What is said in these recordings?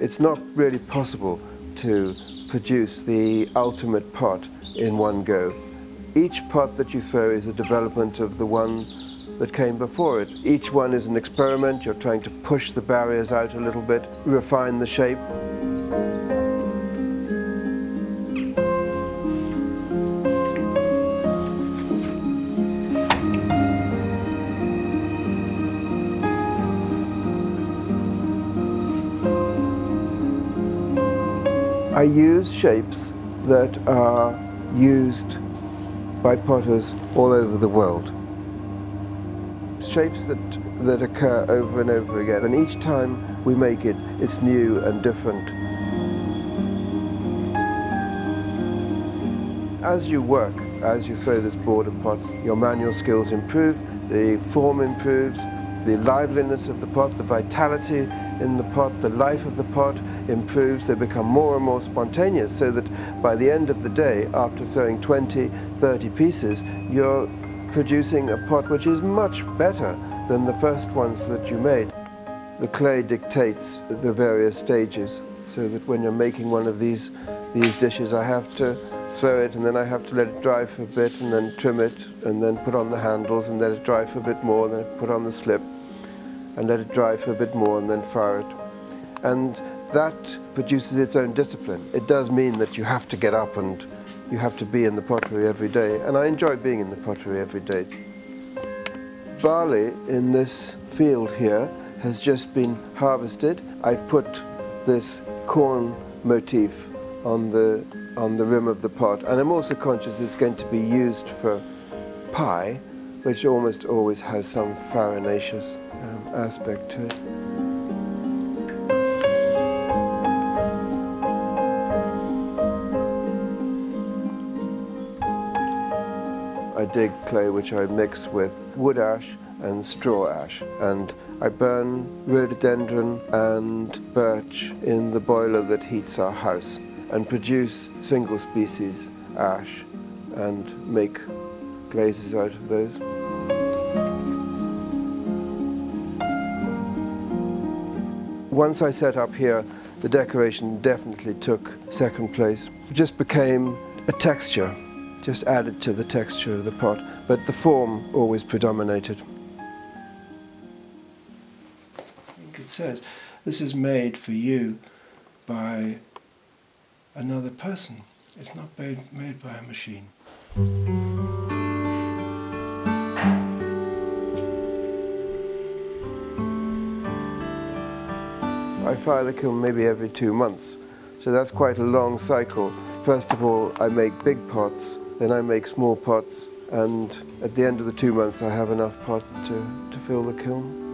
It's not really possible to produce the ultimate pot in one go. Each pot that you throw is a development of the one that came before it. Each one is an experiment. You're trying to push the barriers out a little bit, refine the shape. Use shapes that are used by potters all over the world. Shapes that, that occur over and over again, and each time we make it, it's new and different. As you work, as you throw this board of pots, your manual skills improve, the form improves, the liveliness of the pot, the vitality in the pot, the life of the pot improves, they become more and more spontaneous so that by the end of the day, after throwing 20, 30 pieces, you're producing a pot which is much better than the first ones that you made. The clay dictates the various stages so that when you're making one of these, these dishes, I have to throw it and then I have to let it dry for a bit and then trim it and then put on the handles and let it dry for a bit more and then put on the slip and let it dry for a bit more and then fire it. And that produces its own discipline. It does mean that you have to get up and you have to be in the pottery every day. And I enjoy being in the pottery every day. Barley in this field here has just been harvested. I've put this corn motif on the on the rim of the pot. And I'm also conscious it's going to be used for pie, which almost always has some farinaceous um, aspect to it. Dig clay which I mix with wood ash and straw ash and I burn rhododendron and birch in the boiler that heats our house and produce single species ash and make glazes out of those. Once I set up here, the decoration definitely took second place. It just became a texture, just added to the texture of the pot, but the form always predominated. I think it says, this is made for you by another person. It's not made, made by a machine. I fire the kiln maybe every two months, so that's quite a long cycle. First of all, I make big pots, then I make small pots, and at the end of the two months I have enough pot to, to fill the kiln.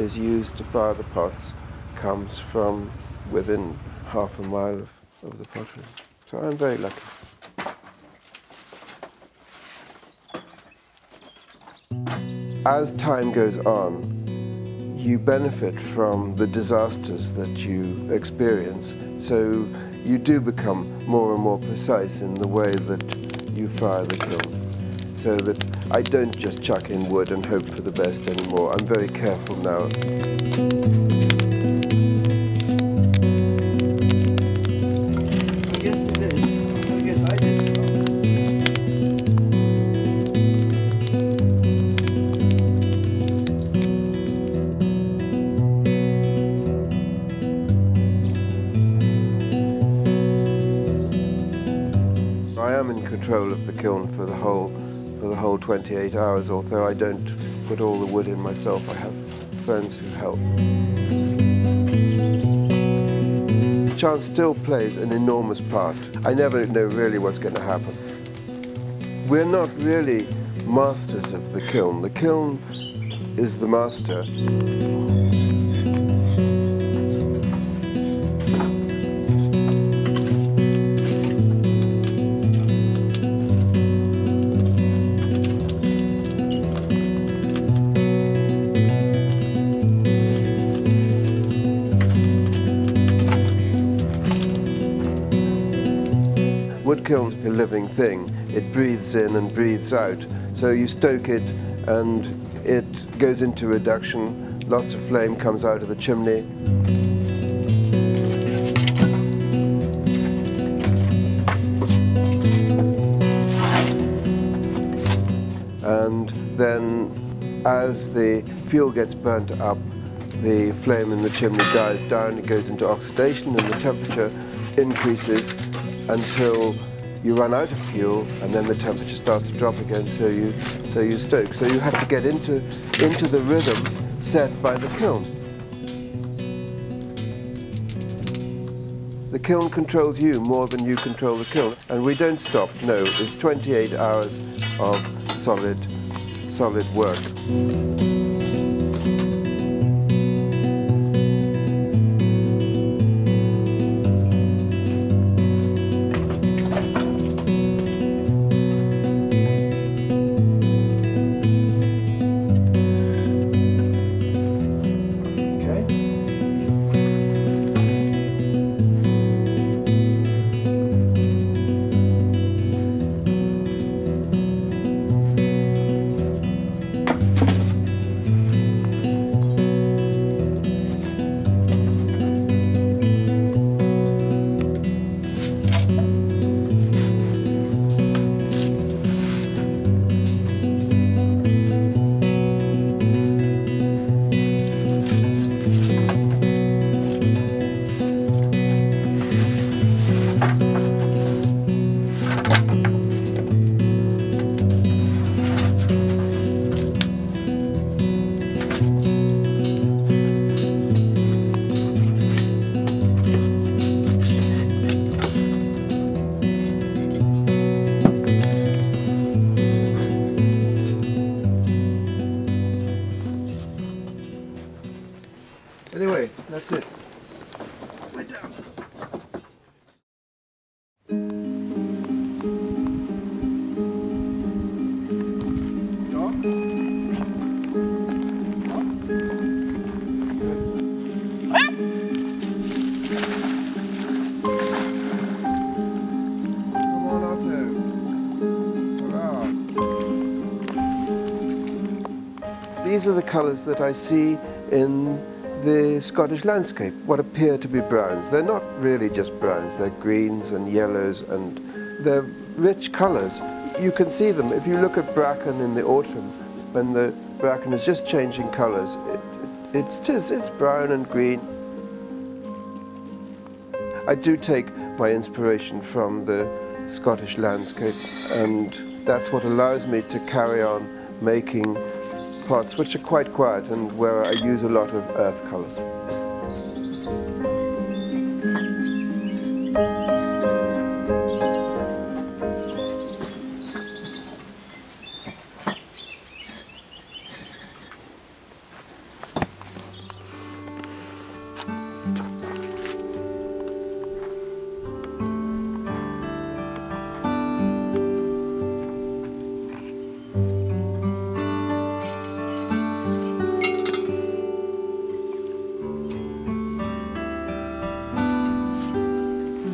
Is used to fire the pots comes from within half a mile of, of the pottery. So I'm very lucky. As time goes on, you benefit from the disasters that you experience. So you do become more and more precise in the way that you fire the kiln so that I don't just chuck in wood and hope for the best anymore. I'm very careful now. I am in control of the kiln for the whole 28 hours. Although I don't put all the wood in myself, I have friends who help. Chance still plays an enormous part. I never know really what's going to happen. We're not really masters of the kiln. The kiln is the master. Kiln's a living thing. It breathes in and breathes out. So you stoke it and it goes into reduction. Lots of flame comes out of the chimney. And then as the fuel gets burnt up, the flame in the chimney dies down, it goes into oxidation and the temperature increases until you run out of fuel and then the temperature starts to drop again so you so you stoke. So you have to get into into the rhythm set by the kiln. The kiln controls you more than you control the kiln and we don't stop. No it's 28 hours of solid solid work down. These are the colours that I see in the Scottish landscape, what appear to be browns. They're not really just browns, they're greens and yellows and they're rich colours. You can see them if you look at bracken in the autumn when the bracken is just changing colours. It, it, it's just, it's brown and green. I do take my inspiration from the Scottish landscape and that's what allows me to carry on making pots which are quite quiet and where I use a lot of earth colours.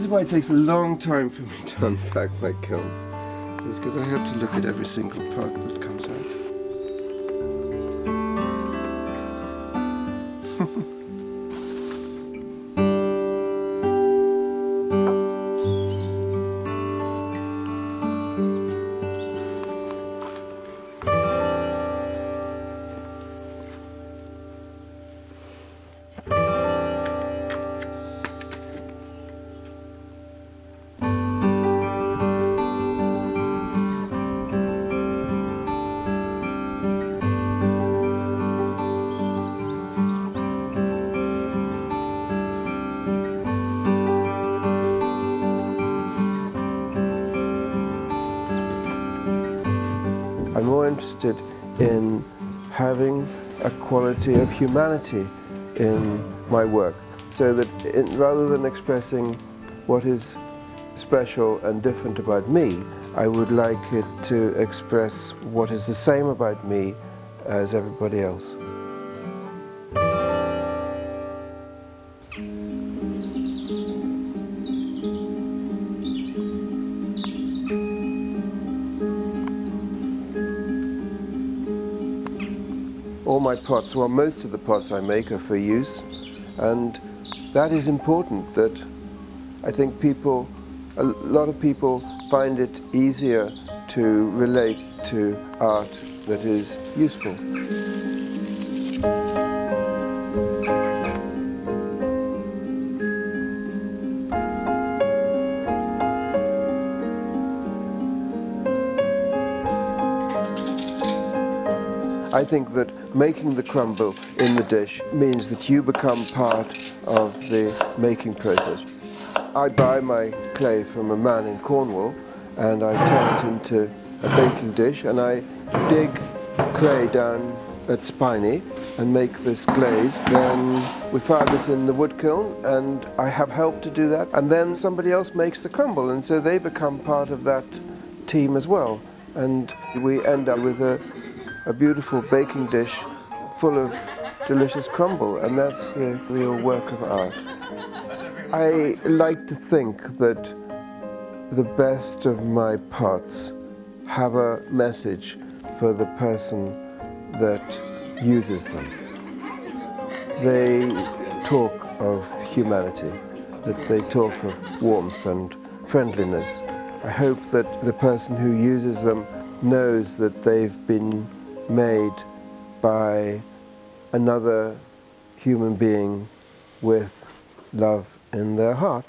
Is why it takes a long time for me to unpack my kiln. It's because I have to look at every single part that comes out. Interested in having a quality of humanity in my work. So that in, rather than expressing what is special and different about me, I would like it to express what is the same about me as everybody else. All my pots, well most of the pots I make are for use and that is important that I think people, a lot of people find it easier to relate to art that is useful. I think that making the crumble in the dish means that you become part of the making process. I buy my clay from a man in Cornwall and I turn it into a baking dish and I dig clay down at Spynie and make this glaze. Then we fire this in the wood kiln and I have help to do that. And then somebody else makes the crumble and so they become part of that team as well. And we end up with a a beautiful baking dish full of delicious crumble, and that's the real work of art. I like to think that the best of my pots have a message for the person that uses them. They talk of humanity, that they talk of warmth and friendliness. I hope that the person who uses them knows that they've been made by another human being with love in their heart.